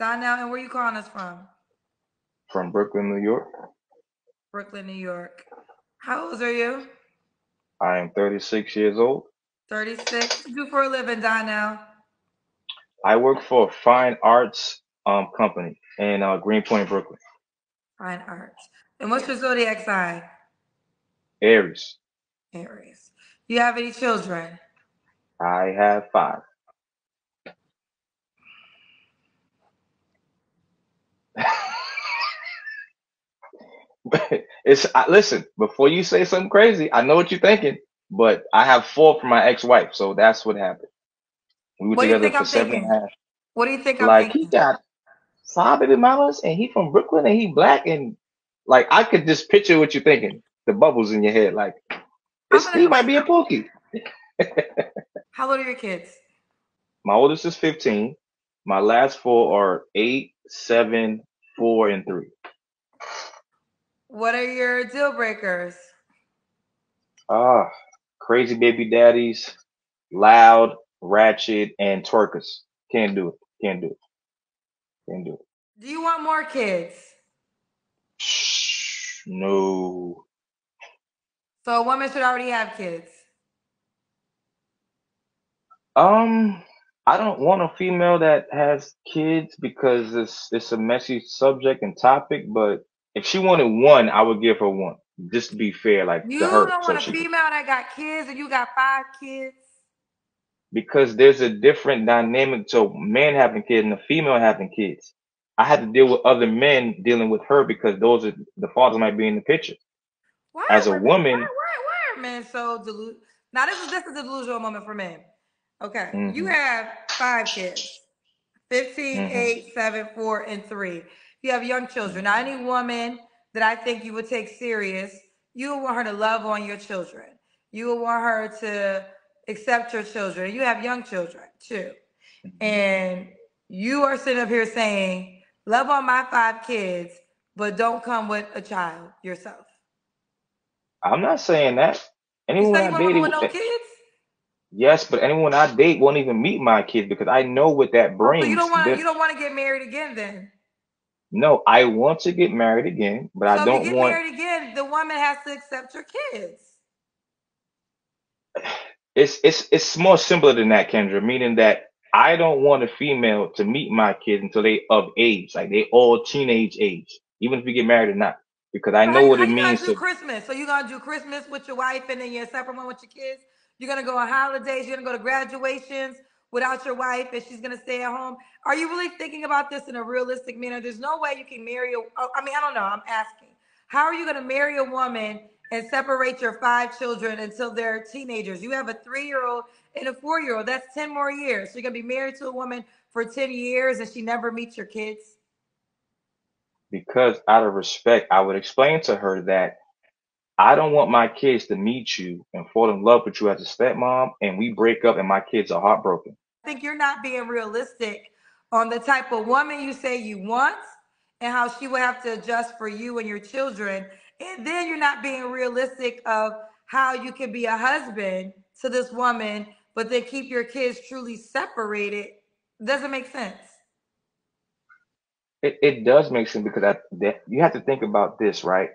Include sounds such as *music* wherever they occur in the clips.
Donnell, and where you calling us from? From Brooklyn, New York. Brooklyn, New York. How old are you? I am 36 years old. 36. What you do for a living, Donnell? I work for a fine arts um, company in uh, Greenpoint, Brooklyn. Fine arts. And what's your zodiac sign? Aries. Aries. Do you have any children? I have five. *laughs* it's I, listen before you say something crazy. I know what you're thinking, but I have four from my ex-wife, so that's what happened. We were What together for I'm seven and a half. What do you think I'm Like he got five baby mamas, and he from Brooklyn, and he black, and like I could just picture what you're thinking. The bubbles in your head, like this, he might be a pookie. *laughs* How old are your kids? My oldest is 15. My last four are eight, seven, four, and three. What are your deal breakers? Ah, crazy baby daddies, loud, ratchet, and twerkers. Can't do it. Can't do it. Can't do it. Do you want more kids? Shh, no. So a woman should already have kids. Um, I don't want a female that has kids because it's it's a messy subject and topic. But if she wanted one, I would give her one. Just to be fair, like You to her, don't so want a she female that got kids and you got five kids. because there's a different dynamic to man having kids and a female having kids. I had to deal with other men dealing with her because those are the fathers might be in the picture. Why As a woman- why, why, why are men so delud? Now this is this is a delusional moment for men. Okay, you Mhm. have five kids 15, Mhm. 8, 7, 4, and 3. You have young children. Now, any woman that I think you would take serious, you would want her to love on your children. You would want her to accept your children. You have young children too. Mm-hmm. And you are sitting up here saying, love on my five kids, but don't come with a child yourself. I'm not saying that. You Anyone say you I a with no kids? yes, but anyone I date won't even meet my kids because I know what that oh, So brings. you don't want you don't want to get married again then. No, I want to get married again, but so I don't get want. married again, the woman has to accept your kids. It's it's it's more simpler than that, Kendra. Meaning that I don't want a female to meet my kids until they of age, like they all teenage age, even if we get married or not, because I So know how, what how it means do to. Christmas? So you gonna do Christmas with your wife and then you're separate one with your kids? You're gonna go on holidays, you're gonna go to graduations without your wife and she's gonna stay at home. Are you really thinking about this in a realistic manner? There's no way you can marry a oh, mean, I don't know, I'm asking. How are you gonna marry a woman and separate your five children until they're teenagers? You have a three-year-old and a four-year-old. That's 10 more years. So you're gonna be married to a woman for 10 years and she never meets your kids? because out of respect, I would explain to her that I don't want my kids to meet you and fall in love with you as a stepmom, and we break up and my kids are heartbroken. I think you're not being realistic on the type of woman you say you want and how she would have to adjust for you and your children. And then you're not being realistic of how you can be a husband to this woman, but then keep your kids truly separated. Doesn't make sense. It, it does make sense because I, that, you have to think about this, right?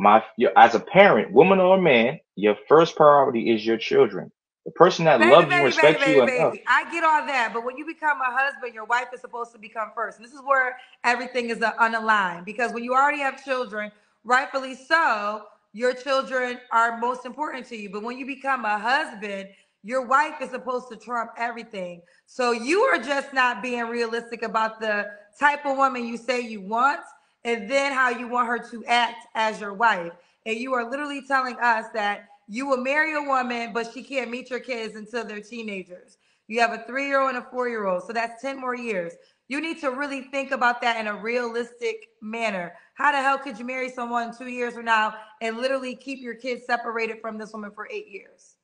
My, your, as a parent, woman or man, your first priority is your children. The person that Baby, loves you, respects baby, you enough. I get all that, but when you become a husband, your wife is supposed to become first. And this is where everything is uh, unaligned because when you already have children, rightfully so, your children are most important to you. But when you become a husband, your wife is supposed to trump everything. So you are just not being realistic about the type of woman you say you want and then how you want her to act as your wife. And you are literally telling us that you will marry a woman, but she can't meet your kids until they're teenagers. You have a three year old and a four year old. So that's 10 more years. You need to really think about that in a realistic manner. How the hell could you marry someone two years from now and literally keep your kids separated from this woman for eight years?